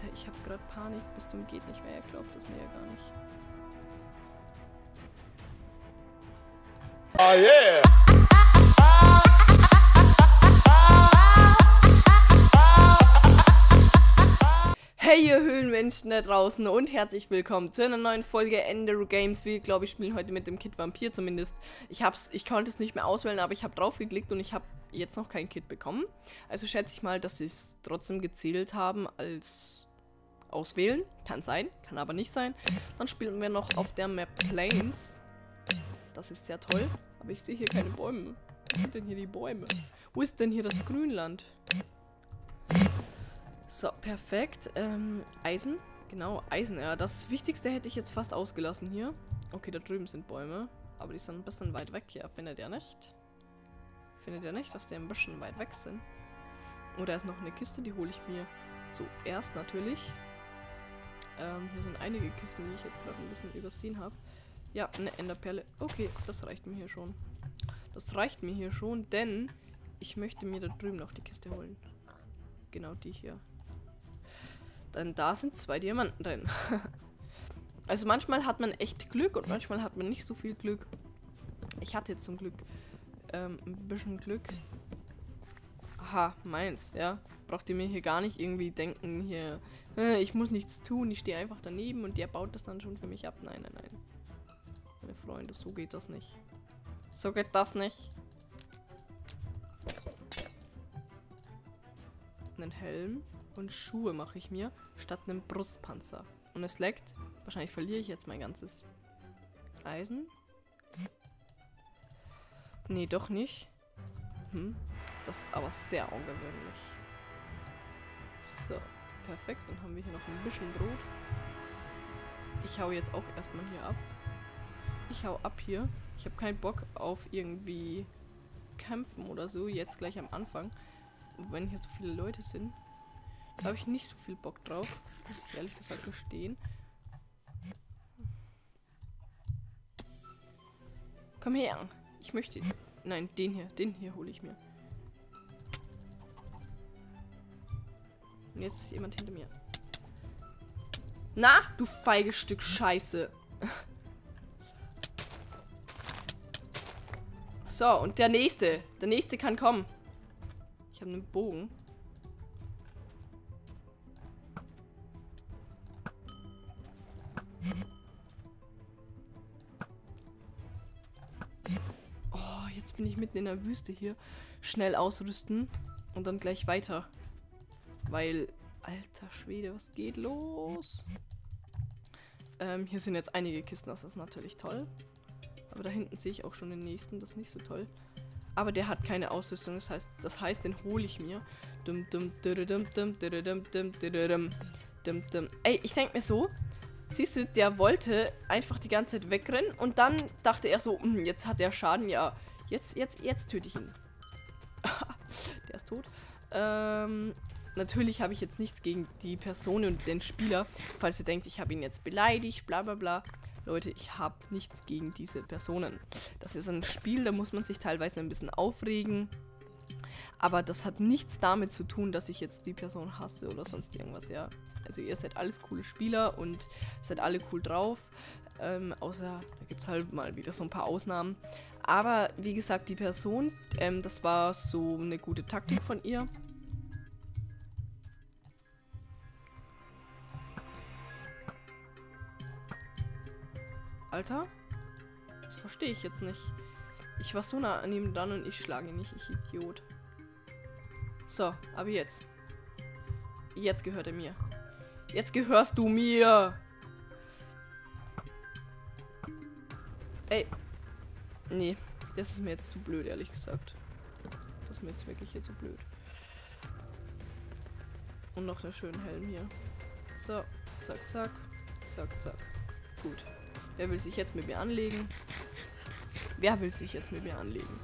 Alter, ich habe gerade Panik bis zum geht nicht mehr. Er glaubt es mir ja gar nicht. Oh yeah! Hey ihr Höhlenmenschen da draußen und herzlich willkommen zu einer neuen Folge Enderu Games. Wir, glaube ich, spielen heute mit dem Kit Vampir zumindest. Ich hab's, ich konnte es nicht mehr auswählen, aber ich habe drauf geklickt und ich habe jetzt noch kein Kit bekommen. Also schätze ich mal, dass sie es trotzdem gezählt haben als auswählen. Kann sein, kann aber nicht sein. Dann spielen wir noch auf der Map Plains. Das ist sehr toll. Aber ich sehe hier keine Bäume. Wo sind denn hier die Bäume? Wo ist denn hier das Grünland? So, perfekt. Ähm, Eisen. Genau, Eisen. Ja, das Wichtigste hätte ich jetzt fast ausgelassen hier. Okay, da drüben sind Bäume. Aber die sind ein bisschen weit weg hier. Findet ihr nicht? Findet ihr nicht, dass die ein bisschen weit weg sind? Oh, da ist noch eine Kiste, die hole ich mir zuerst natürlich. Ähm, hier sind einige Kisten, die ich jetzt gerade ein bisschen übersehen habe. Ja, eine Enderperle. Okay, das reicht mir hier schon. Das reicht mir hier schon, denn ich möchte mir da drüben noch die Kiste holen. Genau die hier. Denn da sind zwei Diamanten drin. also manchmal hat man echt Glück und manchmal hat man nicht so viel Glück. Ich hatte jetzt zum Glück ähm, ein bisschen Glück. Aha, meins, ja. Braucht ihr mir hier gar nicht irgendwie denken, hier, äh, ich muss nichts tun, ich stehe einfach daneben und der baut das dann schon für mich ab. Nein, nein, nein. Meine Freunde, so geht das nicht. So geht das nicht. Einen Helm und Schuhe mache ich mir, statt einem Brustpanzer. Und es leckt. Wahrscheinlich verliere ich jetzt mein ganzes Eisen. Nee, doch nicht. Hm. Das ist aber sehr ungewöhnlich. So, perfekt. Dann haben wir hier noch ein bisschen Brot. Ich hau jetzt auch erstmal hier ab. Ich hau ab hier. Ich habe keinen Bock auf irgendwie kämpfen oder so, jetzt gleich am Anfang. Wenn hier so viele Leute sind, da habe ich nicht so viel Bock drauf. Muss ich ehrlich gesagt gestehen. Komm her. Ich möchte... Nein, den hier. Den hier hole ich mir. Und jetzt ist jemand hinter mir. Na, du feiges Stück Scheiße. So, und der nächste. Der nächste kann kommen. Ich habe einen Bogen. Oh, jetzt bin ich mitten in der Wüste hier. Schnell ausrüsten und dann gleich weiter. Weil, alter Schwede, was geht los? Ähm, hier sind jetzt einige Kisten, das ist natürlich toll. Aber da hinten sehe ich auch schon den nächsten, das ist nicht so toll. Aber der hat keine Ausrüstung, das heißt, das heißt, den hole ich mir. Dum, dum, dum, dum, dum, dum, dum, dum, dum. Ey, ich denke mir so, siehst du, der wollte einfach die ganze Zeit wegrennen und dann dachte er so, hm, jetzt hat er Schaden, ja, jetzt, jetzt, jetzt töte ich ihn. der ist tot. Ähm, natürlich habe ich jetzt nichts gegen die Person und den Spieler, falls ihr denkt, ich habe ihn jetzt beleidigt, bla bla bla. Leute, ich habe nichts gegen diese Personen. Das ist ein Spiel, da muss man sich teilweise ein bisschen aufregen. Aber das hat nichts damit zu tun, dass ich jetzt die Person hasse oder sonst irgendwas, ja. Also ihr seid alles coole Spieler und seid alle cool drauf. Ähm, außer, da gibt es halt mal wieder so ein paar Ausnahmen. Aber wie gesagt, die Person, ähm, das war so eine gute Taktik von ihr. Alter? Das verstehe ich jetzt nicht. Ich war so nah an ihm dann und ich schlage ihn nicht, ich Idiot. So, aber jetzt. Jetzt gehört er mir. Jetzt gehörst du mir. Ey. Nee, das ist mir jetzt zu blöd, ehrlich gesagt. Das ist mir jetzt wirklich hier zu blöd. Und noch einen schönen Helm hier. So, zack, zack. Zack, zack. Gut. Wer will sich jetzt mit mir anlegen? Wer will sich jetzt mit mir anlegen?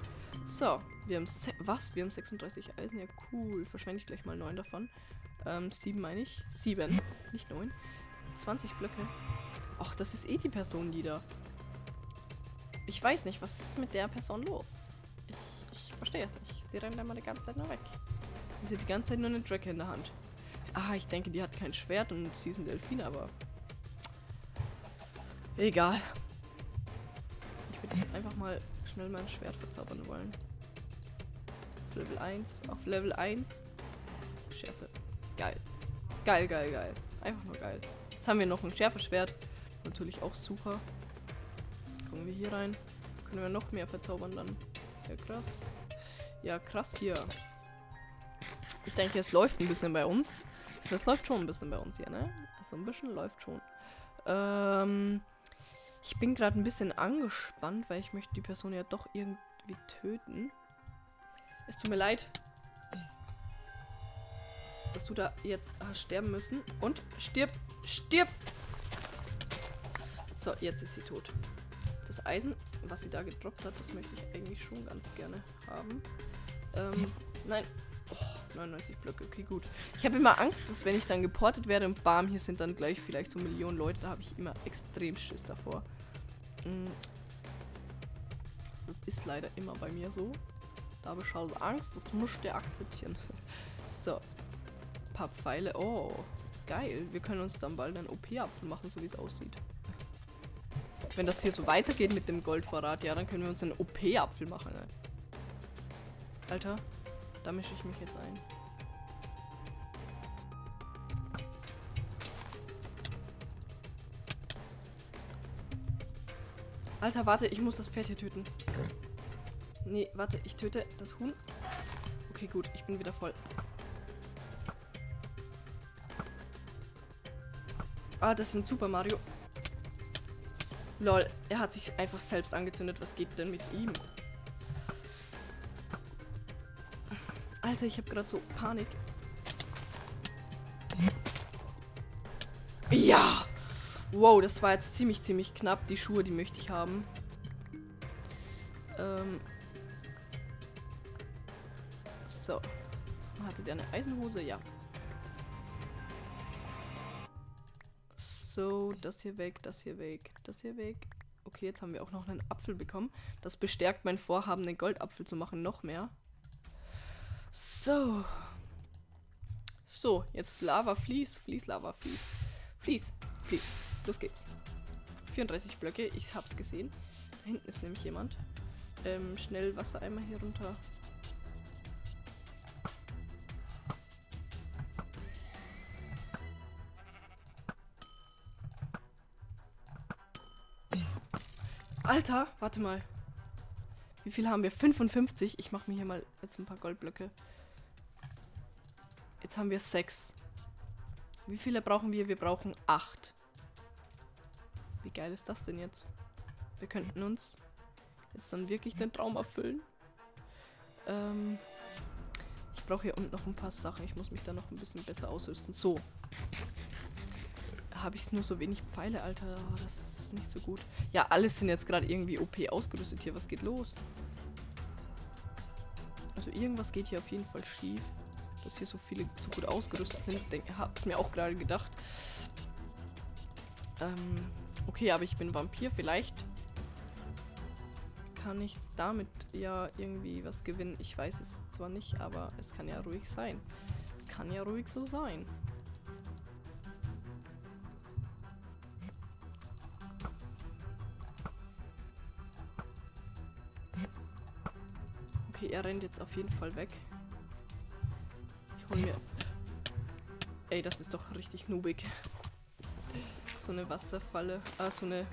So, wir haben... Was? Wir haben 36 Eisen. Ja, cool. Verschwende ich gleich mal 9 davon. Ähm, 7 meine ich. 7, nicht 9. 20 Blöcke. Ach, das ist eh die Person, die da... Ich weiß nicht, was ist mit der Person los? Ich, ich verstehe es nicht. Sie rennt immer die ganze Zeit nur weg. Und sie hat die ganze Zeit nur eine Tracker in der Hand. Ah, ich denke, die hat kein Schwert und sie ist ein Delfin, aber... Egal. Ich würde einfach mal schnell mein Schwert verzaubern wollen. Level 1. Auf Level 1. Schärfe. Geil. Geil, geil, geil. Einfach nur geil. Jetzt haben wir noch ein Schärfeschwert. Natürlich auch super. Kommen wir hier rein. Können wir noch mehr verzaubern dann. Ja, krass. Ja, krass hier. Ich denke, es läuft ein bisschen bei uns. Es läuft schon ein bisschen bei uns hier, ne? Also ein bisschen läuft schon. Ähm, ich bin gerade ein bisschen angespannt, weil ich möchte die Person ja doch irgendwie töten. Es tut mir leid, dass du da jetzt hast sterben müssen. Und stirb, stirb! So, jetzt ist sie tot. Das Eisen, was sie da gedroppt hat, das möchte ich eigentlich schon ganz gerne haben. Ähm, nein. Oh, 99 Blöcke, okay, gut. Ich habe immer Angst, dass wenn ich dann geportet werde und bam, hier sind dann gleich vielleicht so Millionen Leute, da habe ich immer extrem Schiss davor. Mm. Das ist leider immer bei mir so. Da habe ich halt Angst, das musst du akzeptieren. so. Ein paar Pfeile. Oh, geil. Wir können uns dann bald einen OP-Apfel machen, so wie es aussieht. Wenn das hier so weitergeht mit dem Goldvorrat, ja, dann können wir uns einen OP-Apfel machen. Alter, da mische ich mich jetzt ein. Alter, warte, ich muss das Pferd hier töten. Nee, warte, ich töte das Huhn. Okay, gut, ich bin wieder voll. Ah, das ist ein Super Mario. Lol, er hat sich einfach selbst angezündet. Was geht denn mit ihm? Alter, ich habe gerade so Panik. Ja! Wow, das war jetzt ziemlich, ziemlich knapp. Die Schuhe, die möchte ich haben. Ähm, so. Hatte der eine Eisenhose? Ja. So, das hier weg, das hier weg, das hier weg. Okay, jetzt haben wir auch noch einen Apfel bekommen. Das bestärkt mein Vorhaben, einen Goldapfel zu machen, noch mehr. So. So, jetzt Lava, Fließ, Fließ, Lava, Fließ. Fließ, Fließ. Los geht's. 34 Blöcke, ich hab's gesehen. Da hinten ist nämlich jemand. Ähm, schnell Wassereimer hier runter. Alter, warte mal. Wie viel haben wir? 55. Ich mache mir hier mal jetzt ein paar Goldblöcke. Jetzt haben wir 6. Wie viele brauchen wir? Wir brauchen 8. Wie geil ist das denn jetzt? Wir könnten uns jetzt dann wirklich den Traum erfüllen. Ähm, ich brauche hier unten noch ein paar Sachen. Ich muss mich da noch ein bisschen besser ausrüsten. So. Habe ich nur so wenig Pfeile, Alter. Das ist nicht so gut. Ja, alles sind jetzt gerade irgendwie OP ausgerüstet hier. Was geht los? Also irgendwas geht hier auf jeden Fall schief. Dass hier so viele so gut ausgerüstet sind. Ich hab's mir auch gerade gedacht. Ähm, okay, aber ich bin Vampir. Vielleicht kann ich damit ja irgendwie was gewinnen. Ich weiß es zwar nicht, aber es kann ja ruhig sein. Es kann ja ruhig so sein. Okay, er rennt jetzt auf jeden Fall weg. Ich hol mir... Ey, das ist doch richtig noobig. So eine Wasserfalle. Ah, so eine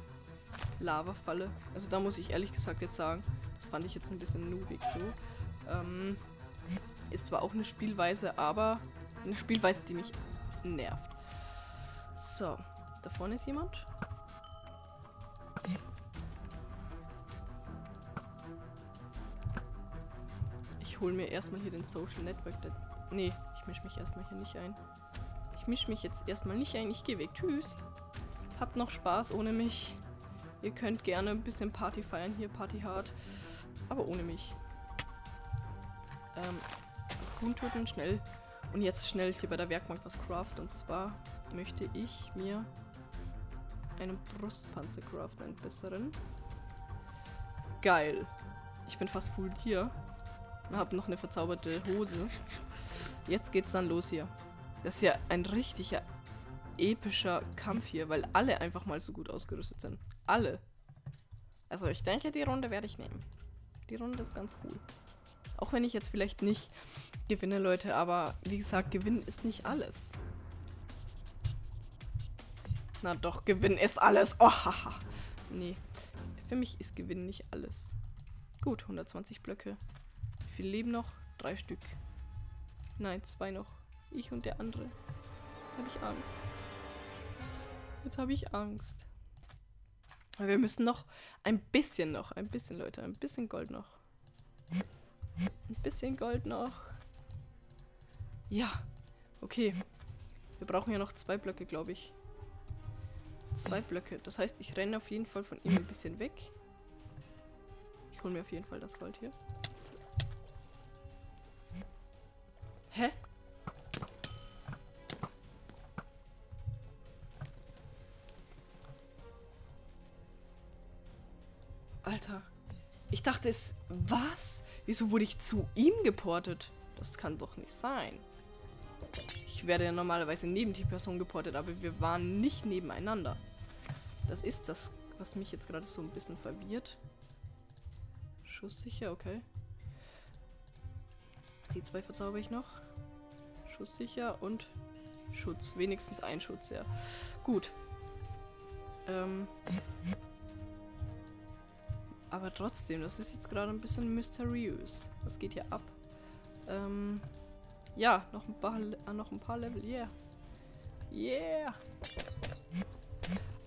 Lavafalle. Also da muss ich ehrlich gesagt jetzt sagen, das fand ich jetzt ein bisschen noobig so. Ähm, ist zwar auch eine Spielweise, aber eine Spielweise, die mich nervt. So, da vorne ist jemand. hole mir erstmal hier den Social Network. nee, ich mische mich erstmal hier nicht ein. Ich mische mich jetzt erstmal nicht ein. Ich gehe weg. Tschüss. Habt noch Spaß ohne mich. Ihr könnt gerne ein bisschen Party feiern hier, Party hard. Aber ohne mich. Ähm, Huhn schnell. Und jetzt schnell hier bei der Werkbank was craften. Und zwar möchte ich mir einen Brustpanzer craften, einen besseren. Geil. Ich bin fast full hier. Und habe noch eine verzauberte Hose. Jetzt geht's dann los hier. Das ist ja ein richtiger epischer Kampf hier, weil alle einfach mal so gut ausgerüstet sind. Alle. Also ich denke, die Runde werde ich nehmen. Die Runde ist ganz cool. Auch wenn ich jetzt vielleicht nicht gewinne, Leute, aber wie gesagt, gewinnen ist nicht alles. Na doch, gewinnen ist alles. Oh, haha. Nee, für mich ist Gewinnen nicht alles. Gut, 120 Blöcke. Wie viel leben noch? Drei Stück. Nein, zwei noch. Ich und der andere. Jetzt habe ich Angst. Jetzt habe ich Angst. Aber wir müssen noch ein bisschen noch, ein bisschen, Leute, ein bisschen Gold noch. Ein bisschen Gold noch. Ja, okay. Wir brauchen ja noch zwei Blöcke, glaube ich. Zwei Blöcke. Das heißt, ich renne auf jeden Fall von ihm ein bisschen weg. Ich hole mir auf jeden Fall das Gold hier. Dachte es... Was? Wieso wurde ich zu ihm geportet? Das kann doch nicht sein. Ich werde ja normalerweise neben die Person geportet, aber wir waren nicht nebeneinander. Das ist das, was mich jetzt gerade so ein bisschen verwirrt. Schusssicher, okay. Die zwei verzauber ich noch. Schusssicher und Schutz. Wenigstens ein Schutz, ja. Gut. Ähm... Aber trotzdem, das ist jetzt gerade ein bisschen mysteriös. Was geht hier ab? Ähm, ja, noch ein paar, äh, noch ein paar Level, yeah. Yeah.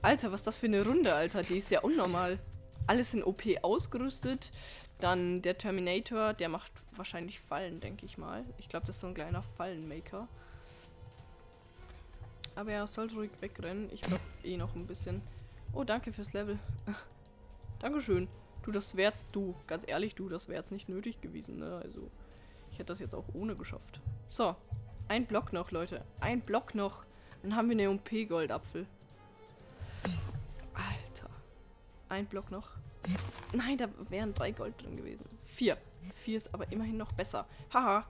Alter, was das für eine Runde, Alter? Die ist ja unnormal. Alles in OP ausgerüstet. Dann der Terminator, der macht wahrscheinlich Fallen, denke ich mal. Ich glaube, das ist so ein kleiner Fallenmaker. Aber er soll ruhig wegrennen. Ich glaube eh noch ein bisschen. Oh, danke fürs Level. Dankeschön. Du, das wär's, du, ganz ehrlich, du, das wär's nicht nötig gewesen, ne? Also, ich hätte das jetzt auch ohne geschafft. So, ein Block noch, Leute. Ein Block noch. Dann haben wir eine OP-Goldapfel. Alter. Ein Block noch. Nein, da wären drei Gold drin gewesen. Vier. Vier ist aber immerhin noch besser. Haha.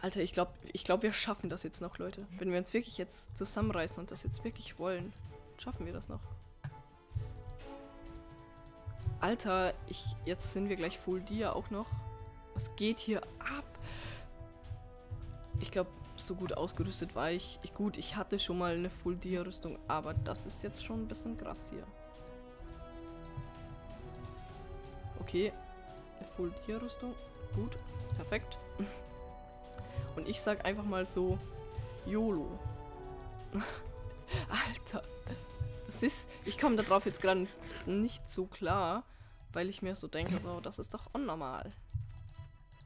Alter, ich glaube, ich glaub, wir schaffen das jetzt noch, Leute. Wenn wir uns wirklich jetzt zusammenreißen und das jetzt wirklich wollen, schaffen wir das noch. Alter, ich, jetzt sind wir gleich Full Dia auch noch. Was geht hier ab? Ich glaube, so gut ausgerüstet war ich. ich. Gut, ich hatte schon mal eine Full Dia Rüstung, aber das ist jetzt schon ein bisschen krass hier. Okay, eine Full Dia Rüstung. Gut, perfekt. Und ich sag einfach mal so, YOLO. Alter. Das ist, ich komme darauf jetzt gerade nicht so klar, weil ich mir so denke, so, das ist doch unnormal.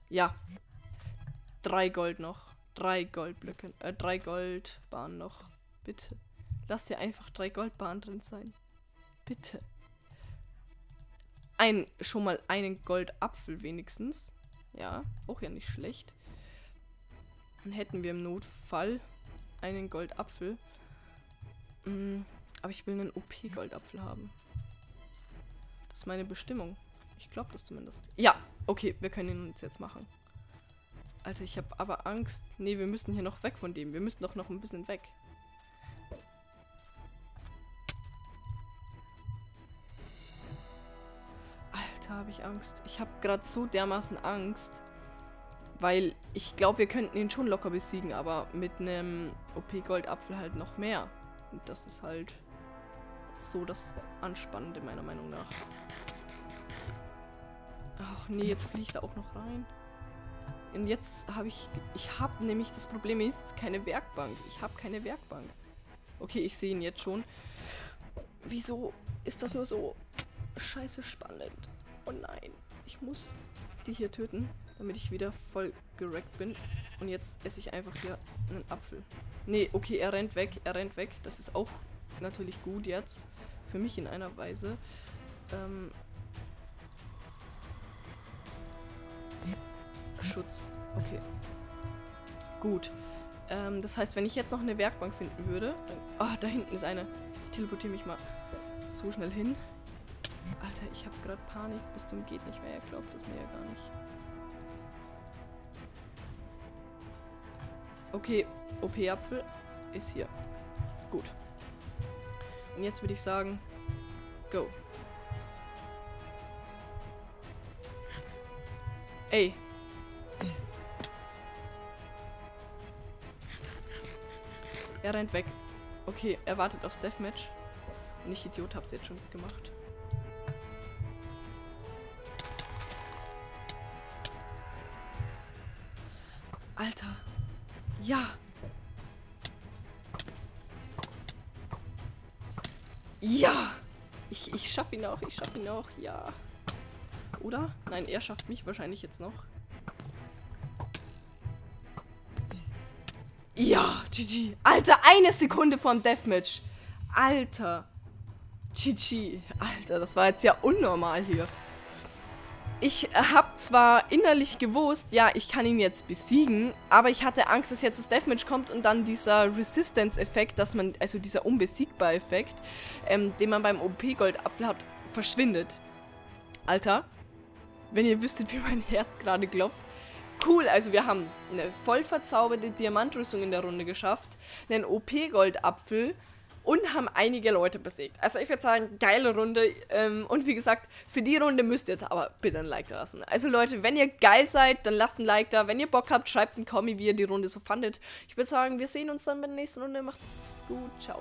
Ja. Drei Gold noch. Drei Goldblöcke, äh, drei Goldbahnen noch. Bitte. Lass dir einfach drei Goldbahnen drin sein. Bitte. Ein, schon mal einen Goldapfel wenigstens. Ja, auch ja nicht schlecht. Dann hätten wir im Notfall einen Goldapfel. Mm, aber ich will einen OP-Goldapfel haben. Das ist meine Bestimmung. Ich glaube das zumindest. Ja, okay, wir können ihn uns jetzt machen. Alter, ich habe aber Angst. Nee, wir müssen hier noch weg von dem. Wir müssen doch noch ein bisschen weg. Alter, habe ich Angst. Ich habe gerade so dermaßen Angst. Weil ich glaube, wir könnten ihn schon locker besiegen, aber mit einem OP-Goldapfel halt noch mehr. Und das ist halt so das Anspannende meiner Meinung nach. Ach nee, jetzt fliegt er auch noch rein. Und jetzt habe ich... Ich habe nämlich... Das Problem ist keine Werkbank. Ich habe keine Werkbank. Okay, ich sehe ihn jetzt schon. Wieso ist das nur so scheiße spannend? Oh nein. Ich muss die hier töten, damit ich wieder voll gerackt bin. Und jetzt esse ich einfach hier einen Apfel. Nee, okay, er rennt weg. Er rennt weg. Das ist auch natürlich gut jetzt. Für mich in einer Weise. Ähm Schutz. Okay. Gut. Ähm, das heißt, wenn ich jetzt noch eine Werkbank finden würde, dann... Oh, da hinten ist eine. Ich teleportiere mich mal so schnell hin. Alter, ich habe gerade Panik bis zum geht nicht mehr. Er glaubt es mir ja gar nicht. Okay, OP-Apfel ist hier. Gut. Und jetzt würde ich sagen, go. Ey. Er rennt weg. Okay, er wartet aufs Deathmatch. Und ich Idiot hab's jetzt schon gemacht. Alter. Ja. Ja. Ich, ich schaff ihn auch, ich schaff ihn auch, ja. Oder? Nein, er schafft mich wahrscheinlich jetzt noch. Ja, GG. Alter, eine Sekunde vorm Deathmatch. Alter. GG. Alter, das war jetzt ja unnormal hier. Ich habe zwar innerlich gewusst, ja, ich kann ihn jetzt besiegen, aber ich hatte Angst, dass jetzt das Deathmatch kommt und dann dieser Resistance-Effekt, dass man, also dieser Unbesiegbar-Effekt, ähm, den man beim OP-Goldapfel hat, verschwindet. Alter, wenn ihr wüsstet, wie mein Herz gerade klopft. Cool, also wir haben eine voll verzauberte Diamantrüstung in der Runde geschafft, einen OP-Goldapfel und haben einige Leute besiegt. Also ich würde sagen, geile Runde. Ähm, und wie gesagt, für die Runde müsst ihr jetzt aber bitte ein Like da lassen. Also Leute, wenn ihr geil seid, dann lasst ein Like da. Wenn ihr Bock habt, schreibt einen Kommi, wie ihr die Runde so fandet. Ich würde sagen, wir sehen uns dann bei der nächsten Runde. Macht's gut. Ciao.